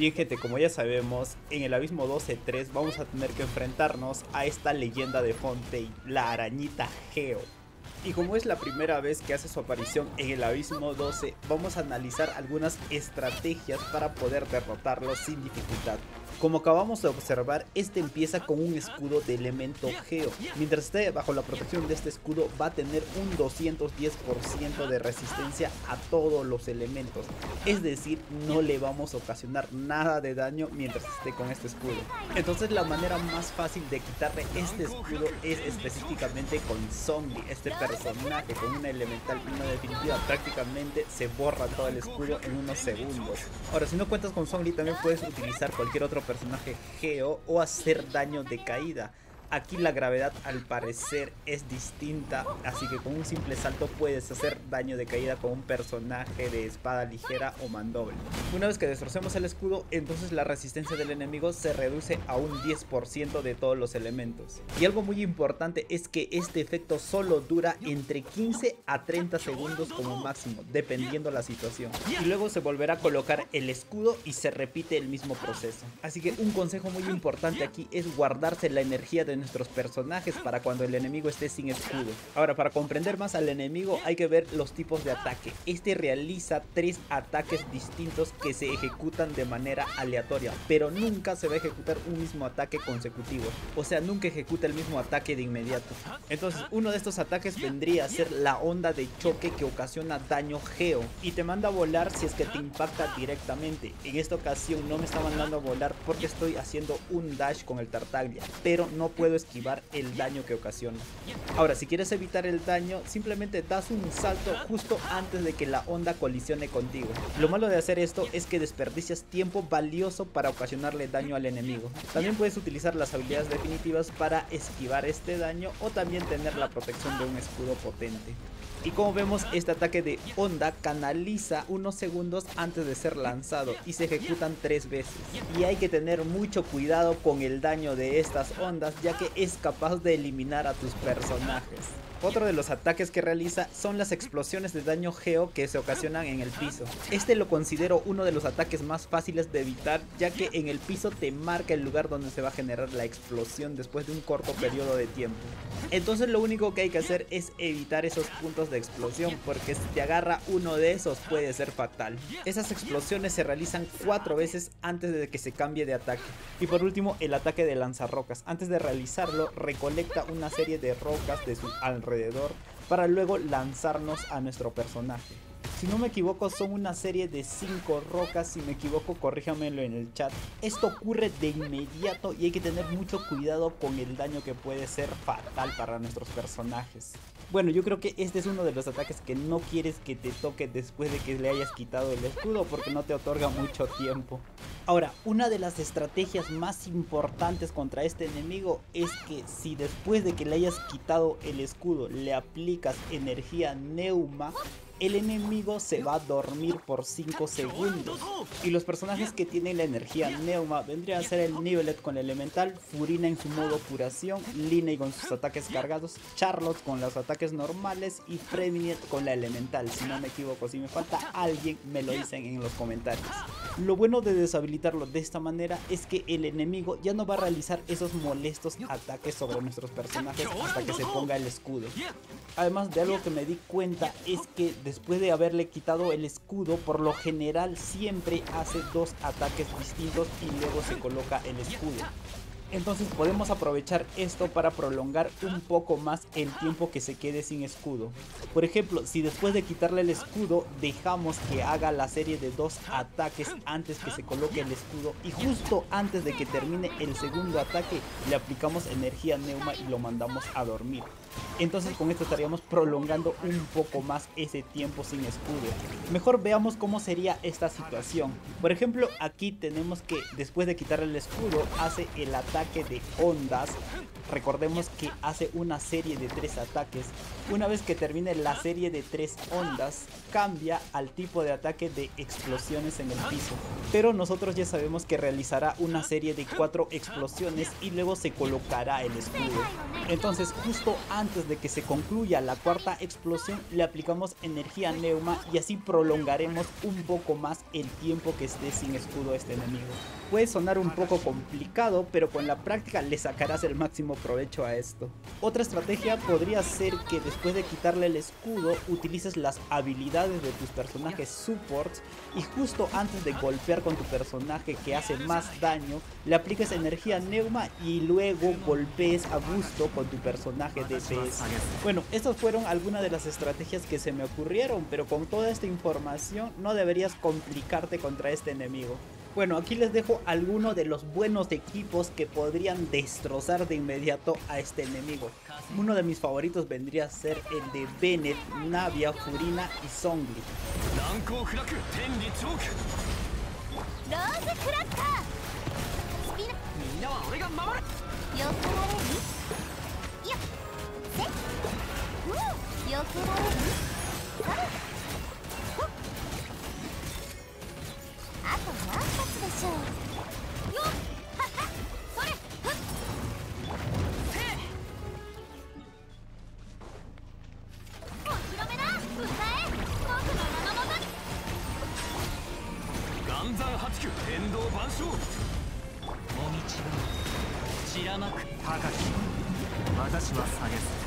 Bien gente, como ya sabemos, en el Abismo 12-3 vamos a tener que enfrentarnos a esta leyenda de Fontaine, la arañita Geo. Y como es la primera vez que hace su aparición en el Abismo 12, vamos a analizar algunas estrategias para poder derrotarlo sin dificultad. Como acabamos de observar, este empieza con un escudo de elemento Geo. Mientras esté bajo la protección de este escudo va a tener un 210% de resistencia a todos los elementos. Es decir, no le vamos a ocasionar nada de daño mientras esté con este escudo. Entonces la manera más fácil de quitarle este escudo es específicamente con Zombie, este con una elemental definitiva prácticamente se borra todo el escudo en unos segundos. Ahora si no cuentas con Zombie también puedes utilizar cualquier otro personaje Geo o hacer daño de caída. Aquí la gravedad al parecer es distinta, así que con un simple salto puedes hacer daño de caída con un personaje de espada ligera o mandoble. Una vez que destrocemos el escudo, entonces la resistencia del enemigo se reduce a un 10% de todos los elementos. Y algo muy importante es que este efecto solo dura entre 15 a 30 segundos como máximo, dependiendo la situación. Y luego se volverá a colocar el escudo y se repite el mismo proceso. Así que un consejo muy importante aquí es guardarse la energía de nuestros personajes para cuando el enemigo esté sin escudo. Ahora, para comprender más al enemigo hay que ver los tipos de ataque. Este realiza tres ataques distintos que se ejecutan de manera aleatoria, pero nunca se va a ejecutar un mismo ataque consecutivo. O sea, nunca ejecuta el mismo ataque de inmediato. Entonces, uno de estos ataques vendría a ser la onda de choque que ocasiona daño geo y te manda a volar si es que te impacta directamente. En esta ocasión no me está mandando a volar porque estoy haciendo un dash con el Tartaglia, pero no puedo esquivar el daño que ocasiona. Ahora, si quieres evitar el daño, simplemente das un salto justo antes de que la onda colisione contigo. Lo malo de hacer esto es que desperdicias tiempo valioso para ocasionarle daño al enemigo. También puedes utilizar las habilidades definitivas para esquivar este daño o también tener la protección de un escudo potente. Y como vemos, este ataque de onda canaliza unos segundos antes de ser lanzado y se ejecutan tres veces. Y hay que tener mucho cuidado con el daño de estas ondas ya que es capaz de eliminar a tus personajes. Otro de los ataques que realiza son las explosiones de daño geo que se ocasionan en el piso. Este lo considero uno de los ataques más fáciles de evitar ya que en el piso te marca el lugar donde se va a generar la explosión después de un corto periodo de tiempo. Entonces lo único que hay que hacer es evitar esos puntos de explosión porque si te agarra uno de esos puede ser fatal. Esas explosiones se realizan cuatro veces antes de que se cambie de ataque. Y por último el ataque de lanzarrocas. Antes de realizarlo recolecta una serie de rocas de su alrededor para luego lanzarnos a nuestro personaje. Si no me equivoco son una serie de 5 rocas, si me equivoco corríjamelo en el chat. Esto ocurre de inmediato y hay que tener mucho cuidado con el daño que puede ser fatal para nuestros personajes. Bueno, yo creo que este es uno de los ataques que no quieres que te toque después de que le hayas quitado el escudo porque no te otorga mucho tiempo. Ahora, una de las estrategias más importantes contra este enemigo es que si después de que le hayas quitado el escudo le aplicas energía neuma, el enemigo se va a dormir por 5 segundos. Y los personajes que tienen la energía Neuma vendrían a ser el Nivelet con el elemental, Furina en su modo curación, Liney con sus ataques cargados, Charlotte con los ataques normales y Freminet con la elemental. Si no me equivoco, si me falta alguien me lo dicen en los comentarios. Lo bueno de deshabilitarlo de esta manera es que el enemigo ya no va a realizar esos molestos ataques sobre nuestros personajes hasta que se ponga el escudo. Además de algo que me di cuenta es que después de haberle quitado el escudo, por lo general siempre hace dos ataques distintos y luego se coloca el escudo. Entonces podemos aprovechar esto para prolongar un poco más el tiempo que se quede sin escudo. Por ejemplo, si después de quitarle el escudo dejamos que haga la serie de dos ataques antes que se coloque el escudo y justo antes de que termine el segundo ataque le aplicamos energía neuma y lo mandamos a dormir. Entonces con esto estaríamos prolongando un poco más ese tiempo sin escudo. Mejor veamos cómo sería esta situación. Por ejemplo, aquí tenemos que después de quitarle el escudo hace el ataque de ondas. Recordemos que hace una serie de tres ataques. Una vez que termine la serie de tres ondas, cambia al tipo de ataque de explosiones en el piso. Pero nosotros ya sabemos que realizará una serie de cuatro explosiones y luego se colocará el escudo. Entonces justo antes de que se concluya la cuarta explosión le aplicamos energía neuma y así prolongaremos un poco más el tiempo que esté sin escudo este enemigo. Puede sonar un poco complicado, pero con la práctica le sacarás el máximo provecho a esto. Otra estrategia podría ser que después de quitarle el escudo, utilices las habilidades de tus personajes supports y justo antes de golpear con tu personaje que hace más daño, le apliques energía neuma y luego golpees a gusto con tu personaje DPS. Bueno, estas fueron algunas de las estrategias que se me ocurrieron, pero con toda esta información no deberías complicarte contra este enemigo. Bueno, aquí les dejo algunos de los buenos equipos que podrían destrozar de inmediato a este enemigo. Uno de mis favoritos vendría a ser el de Bennett, Navia, Furina y Songli. しく天道万象。もみち散らまく高き。私は下げず。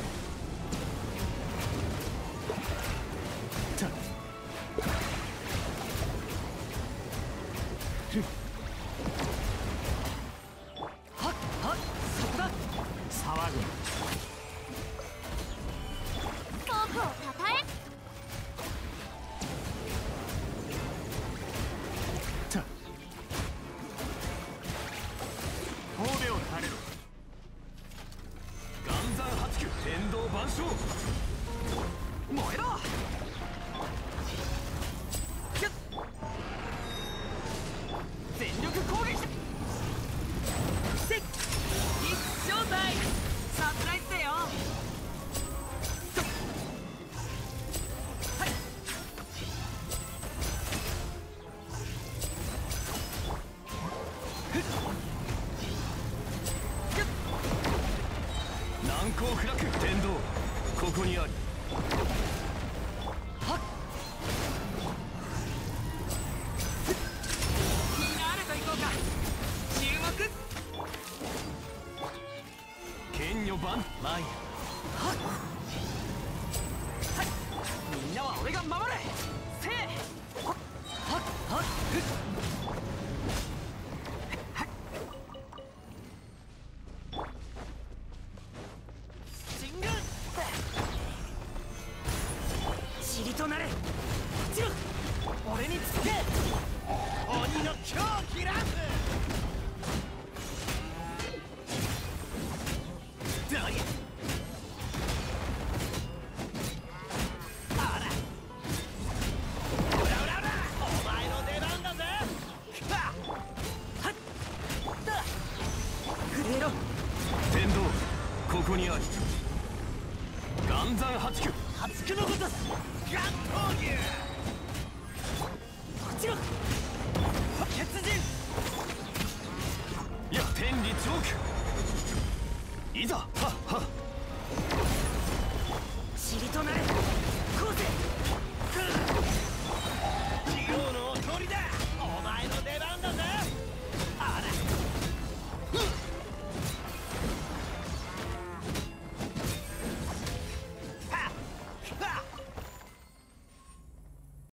難攻不落天道ここにあるはっ。みんなあれと行こうか。注目。剣女番。イはい。みんなは俺が守れせはっ。はっ。八九八九のことす牛こちら人いや天理いざはっはっ塵となれ